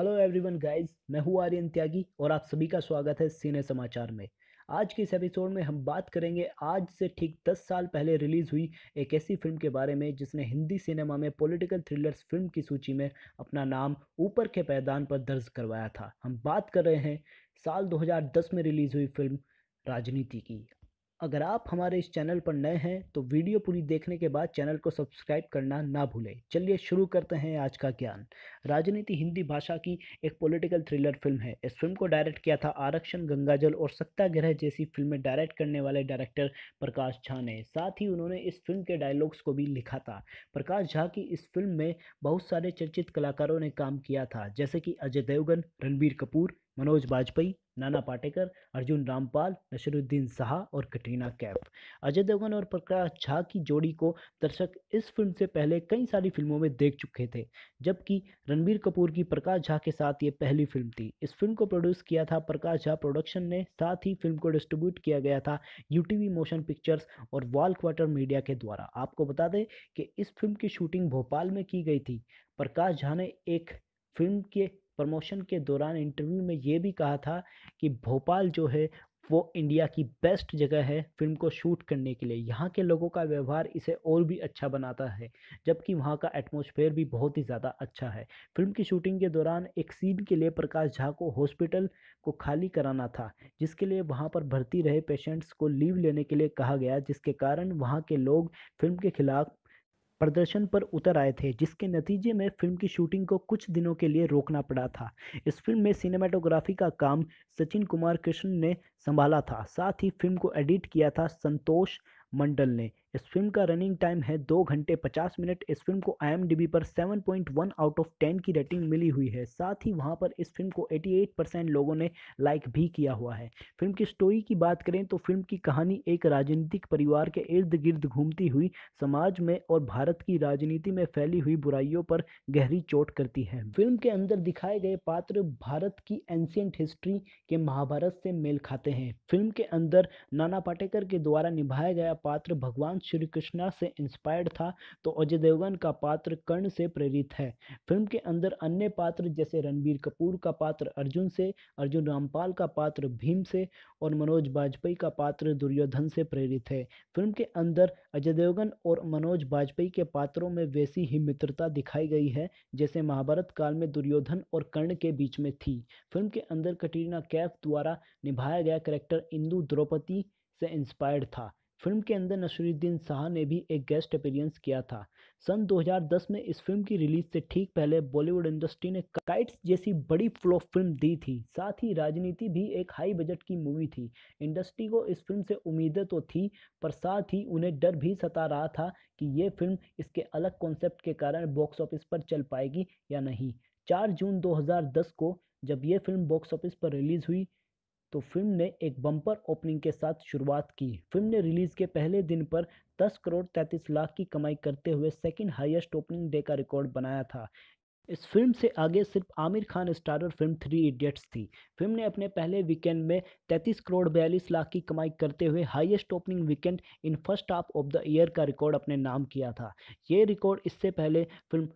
Hello everyone guys मैं हूँ आर्यन त्यागी और आप सभी का स्वागत है सीने समाचार में। आज के इस एपिसोड में हम बात करेंगे, आज से ठीक 10 साल पहले रिलीज़ हुई एक ऐसी फ़िल्म के बारे में जिसने हिंदी सिनेमा में पॉलिटिकल थ्रिलर्स फ़िल्म की सूची में अपना नाम ऊपर के पैदान पर दर्ज करवाया था। हम बात कर रहे हैं साल 2010 में रिलीज़ हुई फ़िल्म राजनीति की। अगर आप हमारे इस चैनल पर नए हैं तो वीडियो पूरी देखने के बाद चैनल को सब्सक्राइब करना ना भूलें। चलिए शुरू करते हैं आज का ज्ञान। राजनीति हिंदी भाषा की एक पॉलिटिकल थ्रिलर फ़िल्म है। इस फ़िल्म को डायरेक्ट किया था आरक्षण, गंगाजल और सत्याग्रह जैसी फ़िल्में डायरेक्ट करने वाले डायरेक्टर प्रकाश झा ने। साथ ही उन्होंने इस फ़िल्म के डायलॉग्स को भी लिखा था। प्रकाश झा की इस फ़िल्म में बहुत सारे चर्चित कलाकारों ने काम किया था, जैसे कि अजय देवगन, रणबीर कपूर, मनोज बाजपेयी नाना पाटेकर, अर्जुन रामपाल नशरुद्दीन शाह और कटरीना कैफ। अजय देवगन और प्रकाश झा की जोड़ी को दर्शक इस फ़िल्म से पहले कई सारी फ़िल्मों में देख चुके थे, जबकि रणबीर कपूर की प्रकाश झा के साथ ये पहली फ़िल्म थी। इस फ़िल्म को प्रोड्यूस किया था प्रकाश झा प्रोडक्शन ने, साथ ही फ़िल्म को डिस्ट्रीब्यूट किया गया था यूटीवी मोशन पिक्चर्स और वॉल क्वार्टर मीडिया के द्वारा। आपको बता दें कि इस फ़िल्म की शूटिंग भोपाल में की गई थी। प्रकाश झा ने एक फ़िल्म के प्रमोशन के दौरान इंटरव्यू में ये भी कहा था कि भोपाल जो है, वो इंडिया की बेस्ट जगह है फ़िल्म को शूट करने के लिए। यहाँ के लोगों का व्यवहार इसे और भी अच्छा बनाता है, जबकि वहाँ का एटमॉस्फेयर भी बहुत ही ज़्यादा अच्छा है। फ़िल्म की शूटिंग के दौरान एक सीन के लिए प्रकाश झा को हॉस्पिटल को खाली कराना था, जिसके लिए वहाँ पर भर्ती रहे पेशेंट्स को लीव लेने के लिए कहा गया, जिसके कारण वहाँ के लोग फ़िल्म के खिलाफ प्रदर्शन पर उतर आए थे, जिसके नतीजे में फ़िल्म की शूटिंग को कुछ दिनों के लिए रोकना पड़ा था। इस फ़िल्म में सिनेमाटोग्राफी का काम सचिन कुमार कृष्ण ने संभाला था। साथ ही फ़िल्म को एडिट किया था संतोष मंडल ने। इस फ़िल्म का रनिंग टाइम है दो घंटे पचास मिनट। इस फ़िल्म को आईएमडीबी पर 7.1 आउट ऑफ़ 10 की रेटिंग मिली हुई है। साथ ही वहाँ पर इस फ़िल्म को 88 परसेंट लोगों ने लाइक भी किया हुआ है। फ़िल्म की स्टोरी की बात करें तो फ़िल्म की कहानी एक राजनीतिक परिवार के इर्द गिर्द घूमती हुई, समाज में और भारत की राजनीति में फैली हुई बुराइयों पर गहरी चोट करती है। फ़िल्म के अंदर दिखाए गए पात्र भारत की एंशियंट हिस्ट्री के महाभारत से मेल खाते हैं। फ़िल्म के अंदर नाना पाटेकर के द्वारा निभाया गया पात्र भगवान श्री कृष्णा से इंस्पायर्ड था तो अजय देवगन का पात्र कर्ण से प्रेरित है। फ़िल्म के अंदर अन्य पात्र जैसे रणबीर कपूर का पात्र अर्जुन से, अर्जुन रामपाल का पात्र भीम से और मनोज बाजपेयी का पात्र दुर्योधन से प्रेरित है। फ़िल्म के अंदर अजय देवगन और मनोज बाजपेयी के पात्रों में वैसी ही मित्रता दिखाई गई है, जैसे महाभारत काल में दुर्योधन और कर्ण के बीच में थी। फ़िल्म के अंदर कटरीना कैफ द्वारा निभाया गया करेक्टर इंदु द्रौपदी से इंस्पायर्ड था। फ़िल्म के अंदर नसरुद्दीन शाह ने भी एक गेस्ट अपीयरेंस किया था। सन 2010 में इस फ़िल्म की रिलीज़ से ठीक पहले बॉलीवुड इंडस्ट्री ने काइट्स जैसी बड़ी फ्लॉप फ़िल्म दी थी। साथ ही राजनीति भी एक हाई बजट की मूवी थी। इंडस्ट्री को इस फ़िल्म से उम्मीदें तो थी, पर साथ ही उन्हें डर भी सता रहा था कि ये फ़िल्म इसके अलग कॉन्सेप्ट के कारण बॉक्स ऑफ़िस पर चल पाएगी या नहीं। चार जून दो हज़ार दस को जब ये फ़िल्म बॉक्स ऑफ़िस पर रिलीज़ हुई तो फ़िल्म ने एक बम्पर ओपनिंग के साथ शुरुआत की। फ़िल्म ने रिलीज़ के पहले दिन पर 10 करोड़ 33 लाख की कमाई करते हुए सेकंड हाईएस्ट ओपनिंग डे का रिकॉर्ड बनाया था। इस फ़िल्म से आगे सिर्फ़ Aamir Khan starrer film three idiots थी। फ़िल्म ने अपने पहले वीकेंड में 33 करोड़ बयालीस लाख की कमाई करते हुए highest opening weekend in first half of the year का रिकॉर्ड अपने नाम किया था। ये रिकॉर्ड इससे पहले फ़िल्म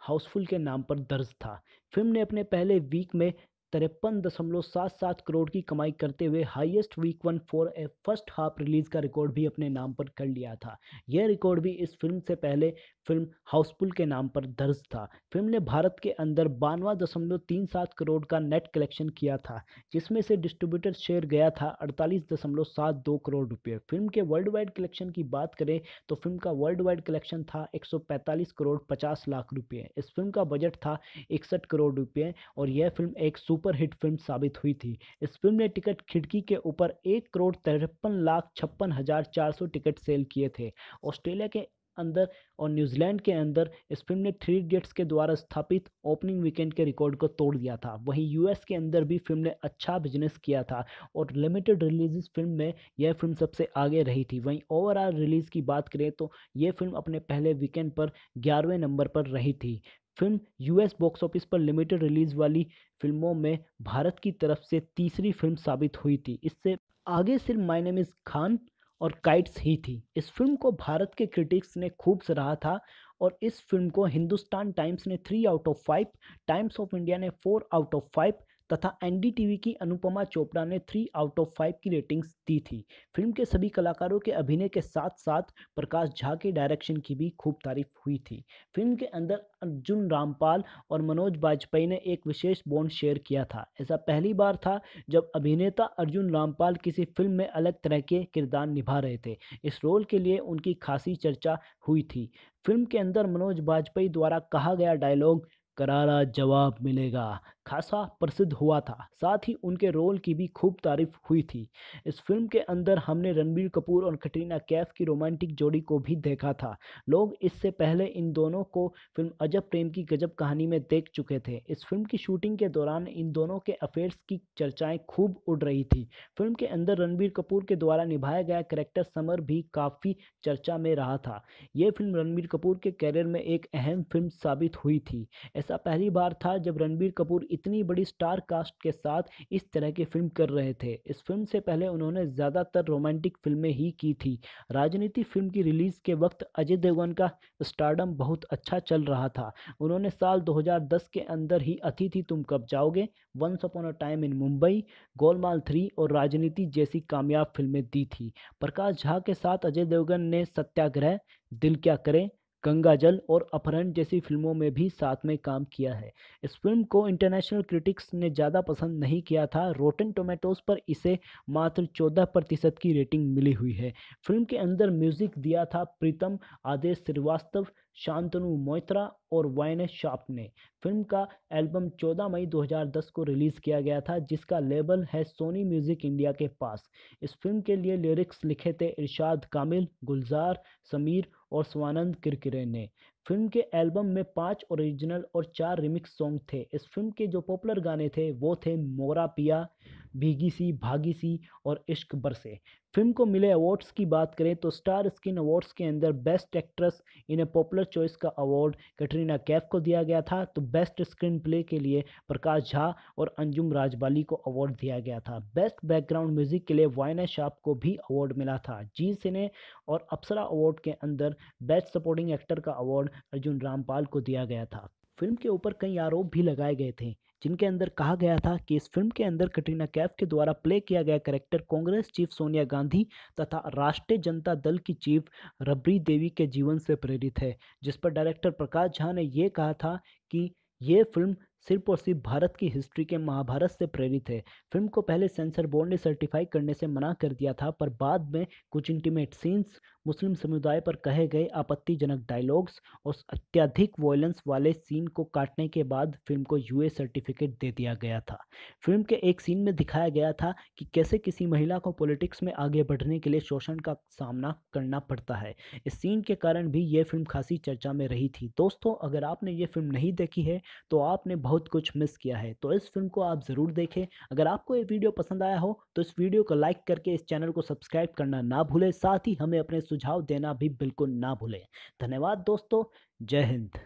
हाउसफुल के नाम पर दर्ज था। फ़िल्म ने अपने पहले वीक में तिरपन दशमलव सात सात करोड़ की कमाई करते हुए highest week one for a first half release का रिकॉर्ड भी अपने नाम पर कर लिया था। यह रिकॉर्ड भी इस फ़िल्म से पहले फ़िल्म हाउसफुल के नाम पर दर्ज था। फ़िल्म ने भारत के अंदर बानवा दशमलव तीन सात करोड़ का नेट कलेक्शन किया था, जिसमें से डिस्ट्रीब्यूटर शेयर गया था अड़तालीस दशमलव सात दो करोड़ रुपये फ़िल्म के वर्ल्ड वाइड कलेक्शन की बात करें तो फ़िल्म का वर्ल्ड वाइड कलेक्शन था एक सौ पैंतालीस करोड़ पचास लाख रुपये इस फ़िल्म का बजट था इकसठ करोड़ रुपये और यह फ़िल्म एक सुपर हिट फ़िल्म साबित हुई थी। इस फ़िल्म ने टिकट खिड़की के ऊपर एक करोड़ तिरपन लाख छप्पन हज़ार चार सौ टिकट सेल किए थे। ऑस्ट्रेलिया के अंदर और न्यूजीलैंड के अंदर इस फ़िल्म ने थ्री इडियट्स के द्वारा स्थापित ओपनिंग वीकेंड के रिकॉर्ड को तोड़ दिया था। वहीं यूएस के अंदर भी फ़िल्म ने अच्छा बिज़नेस किया था और लिमिटेड रिलीज़ फ़िल्म में यह फ़िल्म सबसे आगे रही थी। वहीं ओवरऑल रिलीज़ की बात करें तो यह फ़िल्म अपने पहले वीकेंड पर ग्यारहवें नंबर पर रही थी। फ़िल्म यूएस बॉक्स ऑफ़िस पर लिमिटेड रिलीज़ वाली फ़िल्मों में भारत की तरफ़ से तीसरी फ़िल्म साबित हुई थी। इससे आगे सिर्फ़ माय नेम इज़ खान और काइट्स ही थी। इस फ़िल्म को भारत के क्रिटिक्स ने खूब सराहा था और इस फ़िल्म को हिंदुस्तान टाइम्स ने three out of five Times of India ने फोर आउट ऑफ़ फाइव तथा एनडीटीवी की अनुपमा चोपड़ा ने थ्री आउट ऑफ़ फाइव की रेटिंग्स दी थी। फ़िल्म के सभी कलाकारों के अभिनय के साथ साथ प्रकाश झा के डायरेक्शन की भी खूब तारीफ़ हुई थी। फ़िल्म के अंदर अर्जुन रामपाल और मनोज बाजपेयी ने एक विशेष बॉन्ड शेयर किया था। ऐसा पहली बार था जब अभिनेता अर्जुन रामपाल किसी फ़िल्म में अलग तरह के किरदार निभा रहे थे। इस रोल के लिए उनकी खासी चर्चा हुई थी। फ़िल्म के अंदर मनोज बाजपेयी द्वारा कहा गया डायलॉग करारा जवाब मिलेगा। खासा प्रसिद्ध हुआ था। साथ ही उनके रोल की भी खूब तारीफ़ हुई थी। इस फ़िल्म के अंदर हमने रणबीर कपूर और कटरीना कैफ की रोमांटिक जोड़ी को भी देखा था। लोग इससे पहले इन दोनों को फ़िल्म अजब प्रेम की गजब कहानी में देख चुके थे। इस फ़िल्म की शूटिंग के दौरान इन दोनों के अफेयर्स की चर्चाएँ खूब उड़ रही थी। फ़िल्म के अंदर रणबीर कपूर के द्वारा निभाया गया करेक्टर समर भी काफ़ी चर्चा में रहा था। ये फ़िल्म रणबीर कपूर के कैरियर में एक अहम फ़िल्म साबित हुई थी। ऐसा पहली बार था जब रणबीर कपूर इतनी बड़ी स्टार कास्ट के साथ इस तरह की फ़िल्म कर रहे थे। इस फ़िल्म से पहले उन्होंने ज़्यादातर रोमांटिक फ़िल्में ही की थी। राजनीति फ़िल्म की रिलीज़ के वक्त अजय देवगन का स्टारडम बहुत अच्छा चल रहा था। उन्होंने साल 2010 के अंदर ही Atithi Tum Kab Jaoge, once upon a time in Mumbai, Golmaal three और राजनीति जैसी कामयाब फ़िल्में दी थी। प्रकाश झा के साथ अजय देवगन ने सत्याग्रह, दिल क्या करे? गंगा जल और अपहरण जैसी फ़िल्मों में भी साथ में काम किया है। इस फ़िल्म को इंटरनेशनल क्रिटिक्स ने ज़्यादा पसंद नहीं किया था। रोटन टोमेटोज पर इसे मात्र 14 प्रतिशत की रेटिंग मिली हुई है। फ़िल्म के अंदर म्यूज़िक दिया था प्रीतम, आदेश श्रीवास्तव, शांतनु मोइत्रा और वायने शाप ने फ़िल्म का एल्बम 14 मई 2010 को रिलीज़ किया गया था, जिसका लेबल है सोनी म्यूज़िक इंडिया के पास। इस फ़िल्म के लिए लिरिक्स लिखे थे इरशाद कामिल, गुलजार, समीर और स्वानंद किरकिरे ने। फ़िल्म के एल्बम में पाँच ओरिजिनल और चार रिमिक्स सॉन्ग थे। इस फ़िल्म के जो पॉपुलर गाने थे, वो थे मोरा पिया भीगी सी भागी सी और इश्क बरसे। फ़िल्म को मिले अवार्ड्स की बात करें तो स्टार स्किन अवार्ड्स के अंदर best actress in a popular choice का अवार्ड कटरीना कैफ को दिया गया था। तो बेस्ट स्क्रीन प्ले के लिए प्रकाश झा और अंजुम राजबाली को अवार्ड दिया गया था। बेस्ट बैकग्राउंड म्यूज़िक के लिए वायना शाप को भी अवार्ड मिला था। जी सिने और अप्सरा अवार्ड के अंदर बेस्ट सपोर्टिंग एक्टर का अवार्ड अर्जुन रामपाल को दिया गया था। फ़िल्म के ऊपर कई आरोप भी लगाए गए थे। जिनके अंदर कहा गया था कि इस फ़िल्म के अंदर कटरीना कैफ के द्वारा प्ले किया गया कैरेक्टर कांग्रेस चीफ सोनिया गांधी तथा राष्ट्रीय जनता दल की चीफ रबरी देवी के जीवन से प्रेरित है, जिस पर डायरेक्टर प्रकाश झा ने यह कहा था कि ये फ़िल्म सिर्फ़ और सिर्फ़ भारत की हिस्ट्री के महाभारत से प्रेरित है। फ़िल्म को पहले सेंसर बोर्ड ने सर्टिफाई करने से मना कर दिया था, पर बाद में कुछ इंटीमेट सीन्स मुस्लिम समुदाय पर कहे गए आपत्तिजनक डायलॉग्स और अत्यधिक वॉयलेंस वाले सीन को काटने के बाद फ़िल्म को यूए सर्टिफिकेट दे दिया गया था। फ़िल्म के एक सीन में दिखाया गया था कि कैसे किसी महिला को पॉलिटिक्स में आगे बढ़ने के लिए शोषण का सामना करना पड़ता है। इस सीन के कारण भी ये फ़िल्म खासी चर्चा में रही थी। दोस्तों, अगर आपने ये फ़िल्म नहीं देखी है तो आपने बहुत कुछ मिस किया है। तो इस फ़िल्म को आप ज़रूर देखें। अगर आपको ये वीडियो पसंद आया हो तो इस वीडियो को लाइक करके इस चैनल को सब्सक्राइब करना ना भूलें। साथ ही हमें अपने सुझाव देना भी बिल्कुल ना भूलें। धन्यवाद दोस्तों। जय हिंद।